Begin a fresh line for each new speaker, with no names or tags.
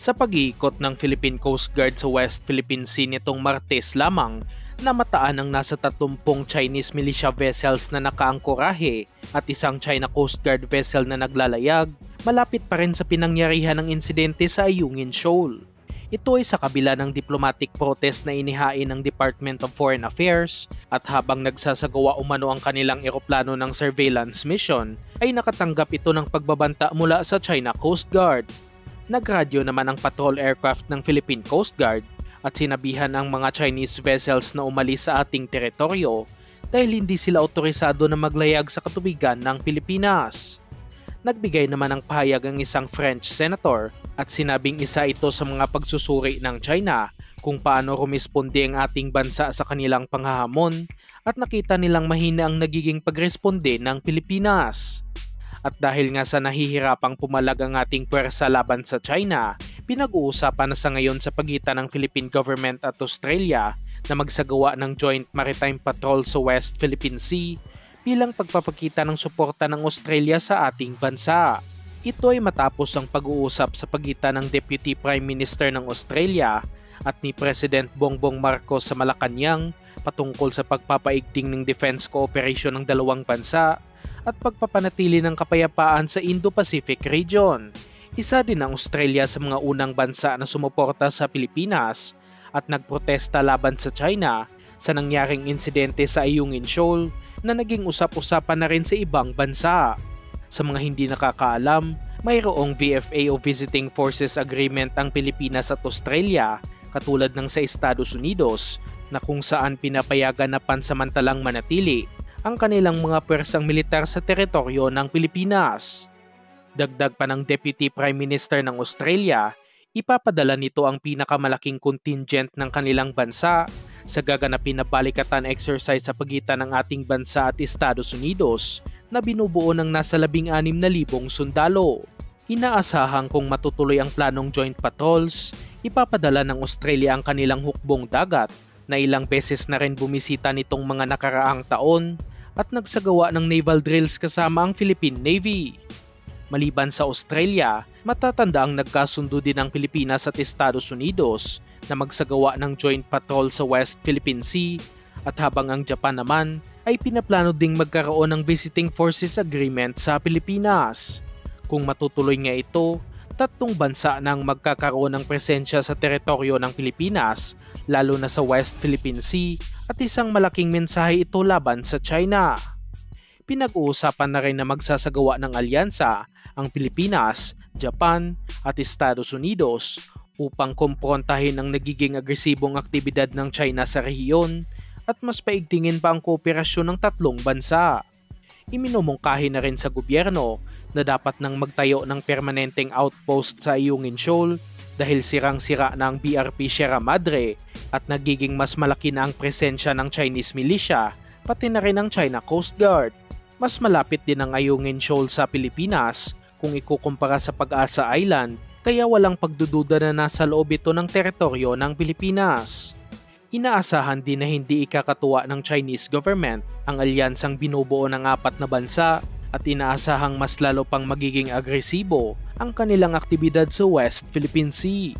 Sa pag-iikot ng Philippine Coast Guard sa West Philippine Sea nitong Martes lamang, namataan ang nasa 30 Chinese militia vessels na nakaangkorahe at isang China Coast Guard vessel na naglalayag malapit pa rin sa pinangyarihan ng insidente sa Ayungin Shoal. Ito ay sa kabila ng diplomatic protest na inihain ng Department of Foreign Affairs at habang nagsasagawa umano ang kanilang eroplano ng surveillance mission ay nakatanggap ito ng pagbabanta mula sa China Coast Guard. Nagradyo naman ang patrol aircraft ng Philippine Coast Guard at sinabihan ang mga Chinese vessels na umalis sa ating teritoryo dahil hindi sila otorisado na maglayag sa katubigan ng Pilipinas. Nagbigay naman ng pahayag ang isang French senator at sinabing isa ito sa mga pagsusuri ng China kung paano rumisponde ang ating bansa sa kanilang panghahamon at nakita nilang mahina ang nagiging pagresponde ng Pilipinas. At dahil nga sa nahihirapang pumalag ang ating pwersa laban sa China, pinag-uusapan na sa ngayon sa pagitan ng Philippine Government at Australia na magsagawa ng Joint Maritime Patrol sa West Philippine Sea bilang pagpapakita ng suporta ng Australia sa ating bansa. Ito ay matapos ang pag-uusap sa pagitan ng Deputy Prime Minister ng Australia at ni President Bongbong Marcos sa Malacanang patungkol sa pagpapaigting ng defense cooperation ng dalawang bansa at pagpapanatili ng kapayapaan sa Indo-Pacific region. Isa din ang Australia sa mga unang bansa na sumuporta sa Pilipinas at nagprotesta laban sa China sa nangyaring insidente sa Ayungin Shoal na naging usap-usapan na rin sa ibang bansa. Sa mga hindi nakakaalam, mayroong VFA o Visiting Forces Agreement ang Pilipinas at Australia katulad ng sa Estados Unidos na kung saan pinapayagan na pansamantalang manatili ang kanilang mga pwersang militar sa teritoryo ng Pilipinas. Dagdag pa ng Deputy Prime Minister ng Australia, ipapadala nito ang pinakamalaking contingent ng kanilang bansa sa gaganapin na balikatan exercise sa pagitan ng ating bansa at Estados Unidos na binubuo ng nasa 16,000 sundalo. Inaasahan kung matutuloy ang planong joint patrols, ipapadala ng Australia ang kanilang hukbong dagat na ilang beses na rin bumisita nitong mga nakaraang taon at nagsagawa ng naval drills kasama ang Philippine Navy. Maliban sa Australia, matatanda ang nagkasundo din ng Pilipinas at Estados Unidos na magsagawa ng joint patrol sa West Philippine Sea at habang ang Japan naman ay pinaplano ding magkaroon ng visiting forces agreement sa Pilipinas. Kung matutuloy nga ito, tatlong bansa nang magkakaroon ng presensya sa teritoryo ng Pilipinas, lalo na sa West Philippine Sea at isang malaking mensahe ito laban sa China. Pinag-uusapan na rin na magsasagawa ng alyansa ang Pilipinas, Japan at Estados Unidos upang kumprontahin ang nagiging agresibong aktibidad ng China sa rehiyon at mas paigtingin pa ang kooperasyon ng tatlong bansa iminumungkahi na rin sa gobyerno na dapat nang magtayo ng permanenteng outpost sa Ayungin Shoal dahil sirang-sira na ang BRP Sierra Madre at nagiging mas malaki na ang presensya ng Chinese militia pati na rin ang China Coast Guard. Mas malapit din ang Ayungin Shoal sa Pilipinas kung ikukumpara sa Pag-asa Island kaya walang pagdududa na nasa loob ito ng teritoryo ng Pilipinas. Inaasahan din na hindi ikakatuwa ng Chinese government ang alyansang binubuo ng apat na bansa at inaasahang mas lalo pang magiging agresibo ang kanilang aktibidad sa West Philippine Sea.